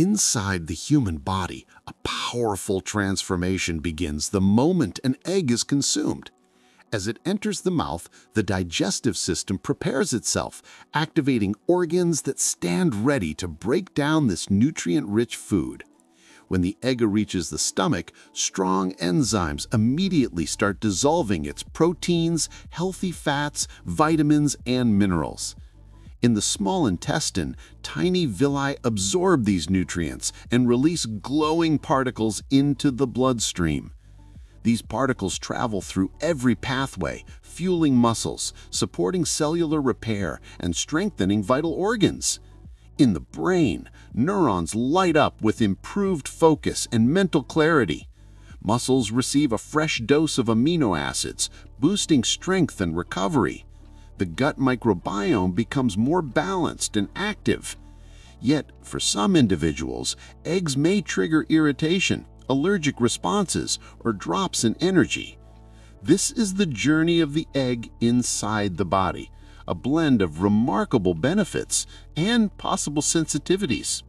Inside the human body, a powerful transformation begins the moment an egg is consumed. As it enters the mouth, the digestive system prepares itself, activating organs that stand ready to break down this nutrient-rich food. When the egg reaches the stomach, strong enzymes immediately start dissolving its proteins, healthy fats, vitamins, and minerals. In the small intestine, tiny villi absorb these nutrients and release glowing particles into the bloodstream. These particles travel through every pathway, fueling muscles, supporting cellular repair, and strengthening vital organs. In the brain, neurons light up with improved focus and mental clarity. Muscles receive a fresh dose of amino acids, boosting strength and recovery the gut microbiome becomes more balanced and active. Yet, for some individuals, eggs may trigger irritation, allergic responses, or drops in energy. This is the journey of the egg inside the body, a blend of remarkable benefits and possible sensitivities.